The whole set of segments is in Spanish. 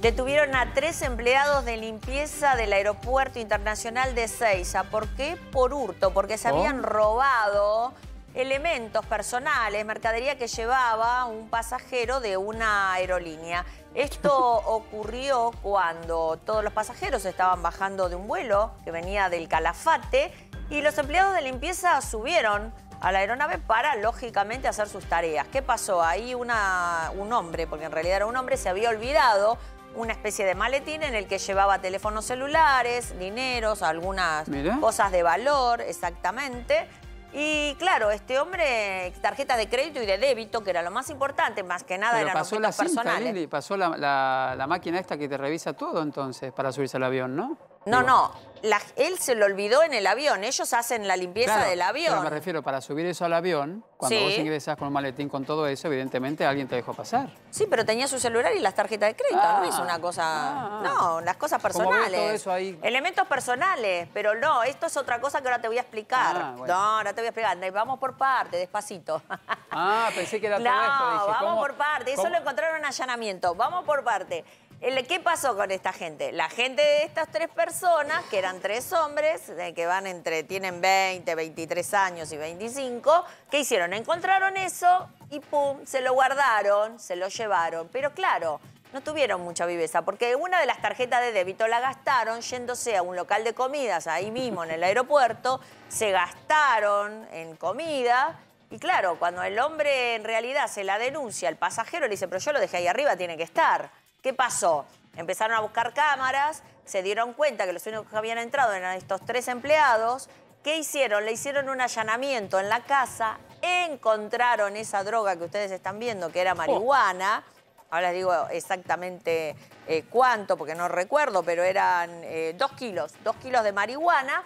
Detuvieron a tres empleados de limpieza del Aeropuerto Internacional de Seiza. ¿Por qué? Por hurto, porque se ¿Oh? habían robado elementos personales, mercadería que llevaba un pasajero de una aerolínea. Esto ocurrió cuando todos los pasajeros estaban bajando de un vuelo que venía del Calafate y los empleados de limpieza subieron a la aeronave para, lógicamente, hacer sus tareas. ¿Qué pasó? Ahí una, un hombre, porque en realidad era un hombre, se había olvidado una especie de maletín en el que llevaba teléfonos celulares, dineros, algunas cosas de valor, exactamente. Y claro, este hombre, tarjetas de crédito y de débito, que era lo más importante, más que nada Pero eran pasó la cinta, personales. Lili, pasó la, la- la máquina esta que te revisa todo entonces para subirse al avión, ¿no? No, no, la- él se lo olvidó en el avión. Ellos hacen la limpieza claro, del avión. Pero me refiero, para subir eso al avión, cuando Sí. vos ingresás con un maletín con todo eso, evidentemente alguien te dejó pasar. Sí, pero tenía su celular y las tarjetas de crédito, Ah. no es una cosa... Ah. No, las cosas personales. todo eso ahí. Elementos personales, pero no, esto es otra cosa que ahora te voy a explicar. Ah, bueno. No, ahora te voy a explicar. Vamos por parte, despacito. Ah, pensé que era todo esto. Dije, vamos ¿cómo- por parte. Eso cómo- lo encontraron en allanamiento. Vamos por parte. El- ¿Qué pasó con esta gente? La gente de estas tres personas, que eran tres hombres, eh, que van entre, tienen 20, 23 años y 25, ¿qué hicieron? Encontraron eso y pum, se lo guardaron, se lo llevaron. Pero claro, no tuvieron mucha viveza, porque una de las tarjetas de débito la gastaron yéndose a un local de comidas ahí mismo en el aeropuerto, se gastaron en comida. Y claro, cuando el hombre en realidad se la denuncia, el pasajero le dice, pero yo lo dejé ahí arriba, tiene que estar. ¿Qué pasó? Empezaron a buscar cámaras, se dieron cuenta que los únicos que habían entrado eran estos tres empleados. ¿Qué hicieron? Le hicieron un allanamiento en la casa, encontraron esa droga que ustedes están viendo, que era marihuana. Ahora les digo exactamente eh, cuánto, porque no recuerdo, pero eran eh, dos kilos, dos kilos de marihuana.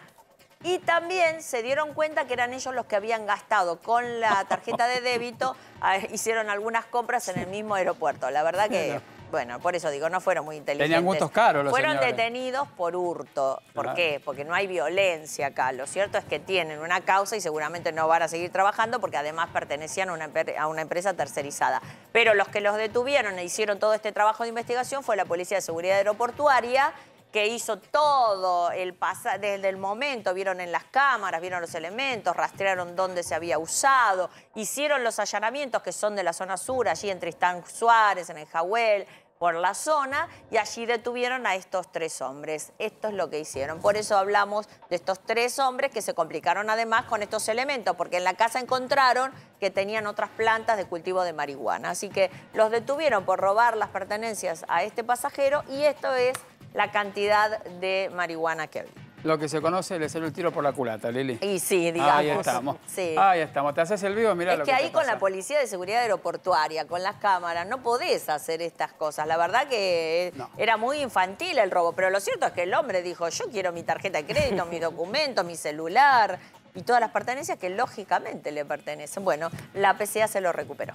Y también se dieron cuenta que eran ellos los que habían gastado con la tarjeta de débito, ah, hicieron algunas compras en el mismo aeropuerto. La verdad que, bueno, por eso digo, no fueron muy inteligentes. Tenían gustos caros los Fueron señores. detenidos por hurto. ¿Por Claro. qué? Porque no hay violencia acá. Lo cierto es que tienen una causa y seguramente no van a seguir trabajando porque además pertenecían a una, a una empresa tercerizada. Pero los que los detuvieron e hicieron todo este trabajo de investigación fue la Policía de Seguridad Aeroportuaria que hizo todo el pasa desde el momento, vieron en las cámaras, vieron los elementos, rastrearon dónde se había usado, hicieron los allanamientos que son de la zona sur, allí en Tristán Suárez, en el Jahuel, por la zona, y allí detuvieron a estos tres hombres. Esto es lo que hicieron. Por eso hablamos de estos tres hombres que se complicaron además con estos elementos, porque en la casa encontraron que tenían otras plantas de cultivo de marihuana. Así que los detuvieron por robar las pertenencias a este pasajero y esto es la cantidad de marihuana que había. Lo que se conoce, le salió el tiro por la culata, Lili. Y sí, digamos. Ahí estamos. Sí. Ahí estamos. Te haces el vivo, mira es lo que que ahí te con la Policía de Seguridad Aeroportuaria, con las cámaras, no podés hacer estas cosas. La verdad que eh, No. era muy infantil el robo, pero lo cierto es que el hombre dijo, yo quiero mi tarjeta de crédito, mi documento, mi celular y todas las pertenencias que lógicamente le pertenecen. Bueno, la PCA se lo recuperó.